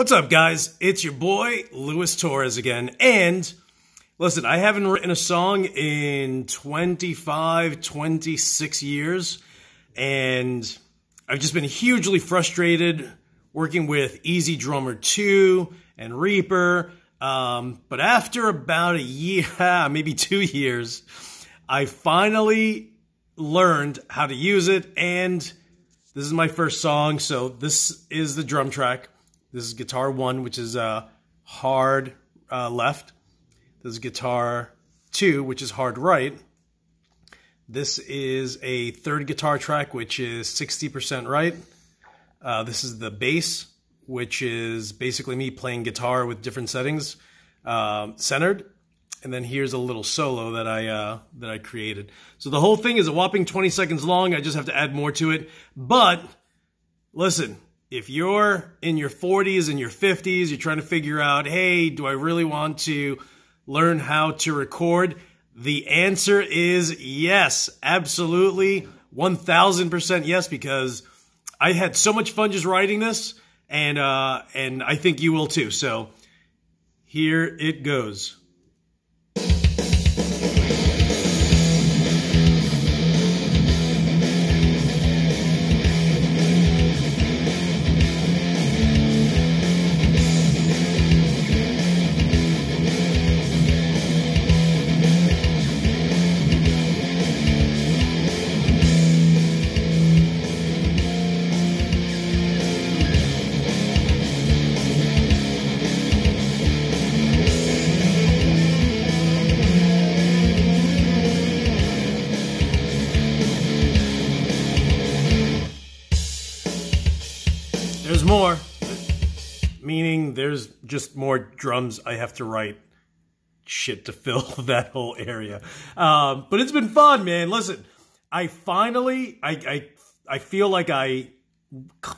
What's up, guys? It's your boy, Louis Torres again. And listen, I haven't written a song in 25, 26 years. And I've just been hugely frustrated working with EZDrummer 2 and Reaper. Um, but after about a year, maybe two years, I finally learned how to use it. And this is my first song. So this is the drum track. This is guitar one, which is uh, hard uh, left. This is guitar two, which is hard right. This is a third guitar track, which is 60% right. Uh, this is the bass, which is basically me playing guitar with different settings uh, centered. And then here's a little solo that I uh, that I created. So the whole thing is a whopping 20 seconds long. I just have to add more to it. But listen, if you're in your 40s and your 50s, you're trying to figure out, hey, do I really want to learn how to record? The answer is yes, absolutely, 1000% yes, because I had so much fun just writing this, and uh, and I think you will too. So here it goes. More. Meaning there's just more drums I have to write shit to fill that whole area. Um, but it's been fun, man. Listen, I finally, I, I, I feel like I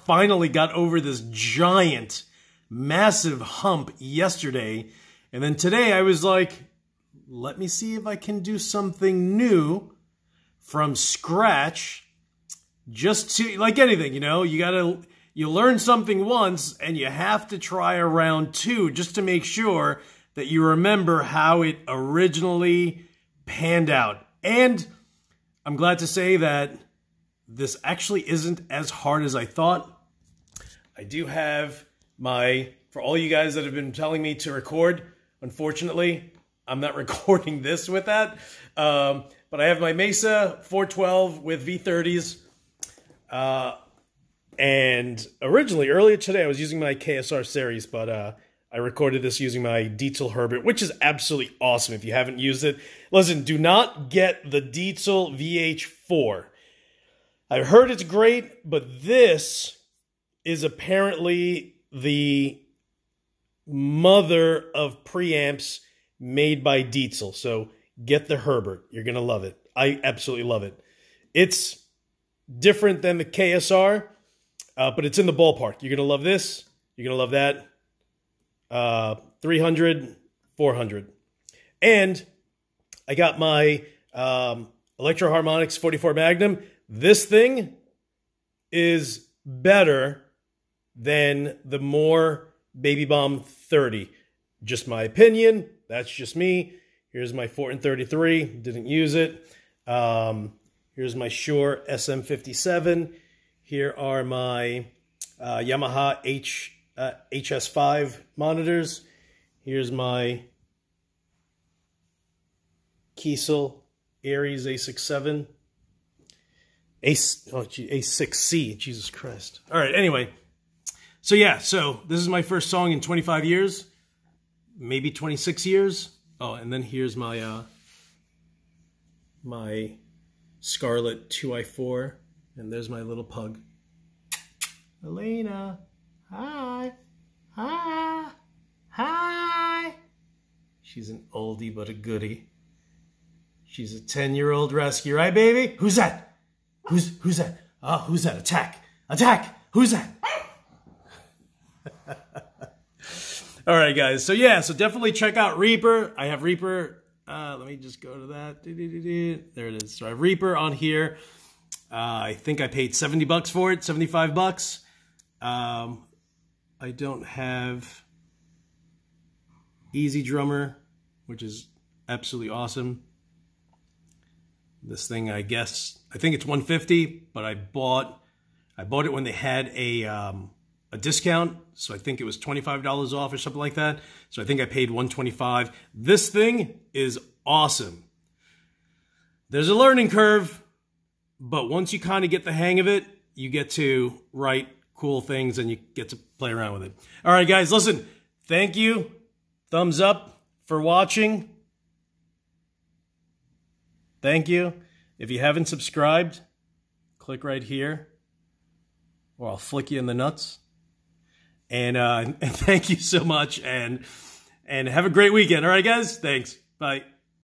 finally got over this giant, massive hump yesterday. And then today I was like, let me see if I can do something new from scratch just to, like anything, you know, you gotta, you learn something once and you have to try around two just to make sure that you remember how it originally panned out. And I'm glad to say that this actually isn't as hard as I thought. I do have my, for all you guys that have been telling me to record, unfortunately, I'm not recording this with that. Um, but I have my Mesa 412 with V30s. Uh, and originally, earlier today, I was using my KSR series, but uh, I recorded this using my Diezel Herbert, which is absolutely awesome if you haven't used it. Listen, do not get the Diezel VH4. I've heard it's great, but this is apparently the mother of preamps made by Diezel. So get the Herbert. You're going to love it. I absolutely love it. It's different than the KSR uh, but it's in the ballpark. You're going to love this. You're going to love that. Uh, 300, 400. And I got my um, Electro Harmonix 44 Magnum. This thing is better than the Mooer Baby Bomb 30. Just my opinion. That's just me. Here's my Fortin 33. Didn't use it. Um, here's my Shure SM57. Here are my uh, Yamaha H uh, HS5 monitors. Here's my Kiesel Aries A67. A, oh, A6C, Jesus Christ. All right, anyway. So yeah, so this is my first song in 25 years, maybe 26 years. Oh, and then here's my uh, my Scarlett 2i4 and there's my little pug. Elena. Hi. Hi. Hi. She's an oldie but a goodie. She's a 10-year-old rescue, right, baby? Who's that? Who's who's that? Oh, who's that? Attack. Attack. Who's that? All right, guys. So yeah, so definitely check out Reaper. I have Reaper. Uh, let me just go to that. There it is. So I have Reaper on here. Uh, I think I paid 70 bucks for it, 75 bucks. Um, I don't have EZDrummer, which is absolutely awesome. This thing, I guess, I think it's 150, but I bought, I bought it when they had a, um, a discount. So I think it was $25 off or something like that. So I think I paid 125. This thing is awesome. There's a learning curve, but once you kind of get the hang of it, you get to write cool things and you get to play around with it. All right, guys, listen, thank you. Thumbs up for watching. Thank you. If you haven't subscribed, click right here or I'll flick you in the nuts. And, uh, and thank you so much and and have a great weekend. All right, guys? Thanks. Bye.